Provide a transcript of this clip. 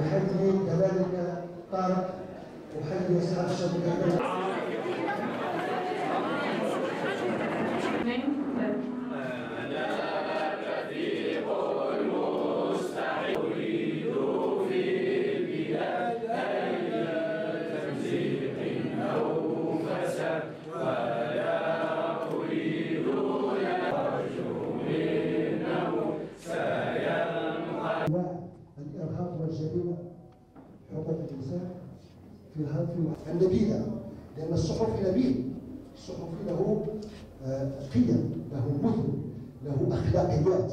أحيي كذلك طارق أحيي أصحاب الشبكة الشركة والإرهاب والجريمة حقوق الإنسان في هذه النبيلة لأن الصحفي نبيل الصحفي له آه، قيم له مثل له أخلاقيات.